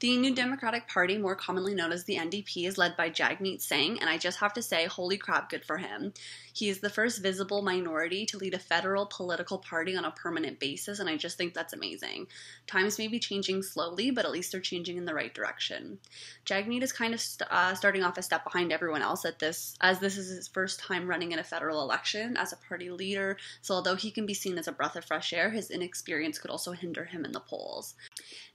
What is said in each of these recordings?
The New Democratic Party, more commonly known as the NDP, is led by Jagmeet Singh, and I just have to say, holy crap, good for him. He is the first visible minority to lead a federal political party on a permanent basis, and I just think that's amazing. Times may be changing slowly, but at least they're changing in the right direction. Jagmeet is kind of st- uh, starting off a step behind everyone else at this, as this is his first time running in a federal election as a party leader. So although he can be seen as a breath of fresh air, his inexperience could also hinder him in the polls.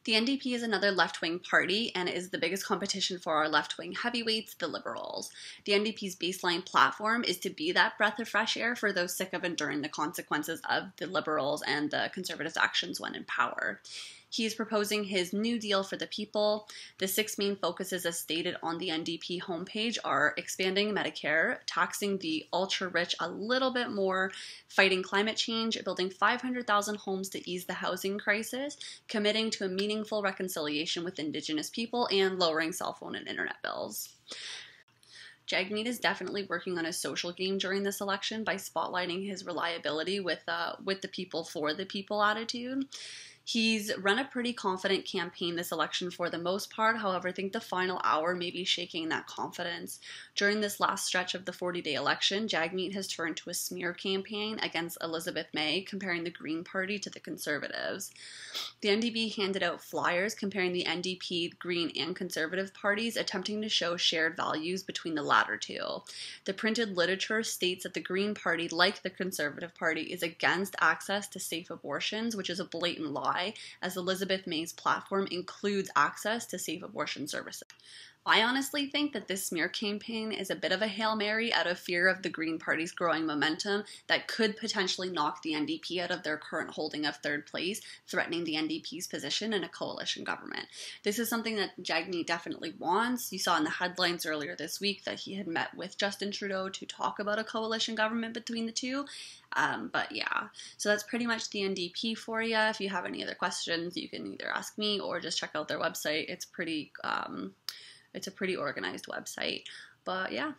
The NDP is another left wing party and is the biggest competition for our left wing heavyweights, the Liberals. The NDP's baseline platform is to be that breath of fresh air for those sick of enduring the consequences of the Liberals and the Conservatives' actions when in power. He is proposing his New Deal for the People. The six main focuses, as stated on the NDP homepage, are expanding Medicare, taxing the ultra rich a little bit more, fighting climate change, building 500,000 homes to ease the housing crisis, committing to a meaningful reconciliation with Indigenous people, and lowering cell phone and internet bills. Jagmeet is definitely working on a social game during this election by spotlighting his reliability with uh, with the people for the people attitude. He's run a pretty confident campaign this election for the most part. However, I think the final hour may be shaking that confidence. During this last stretch of the 40 day election, Jagmeet has turned to a smear campaign against Elizabeth May, comparing the Green Party to the Conservatives. The NDP handed out flyers comparing the NDP, Green, and Conservative parties, attempting to show shared values between the latter two. The printed literature states that the Green Party, like the Conservative Party, is against access to safe abortions, which is a blatant lie as Elizabeth May's platform includes access to safe abortion services. I honestly think that this smear campaign is a bit of a Hail Mary out of fear of the Green Party's growing momentum that could potentially knock the NDP out of their current holding of third place, threatening the NDP's position in a coalition government. This is something that Jagmeet definitely wants. You saw in the headlines earlier this week that he had met with Justin Trudeau to talk about a coalition government between the two. Um, but yeah, so that's pretty much the NDP for you. If you have any other questions, you can either ask me or just check out their website. It's pretty. Um, it's a pretty organized website. But yeah,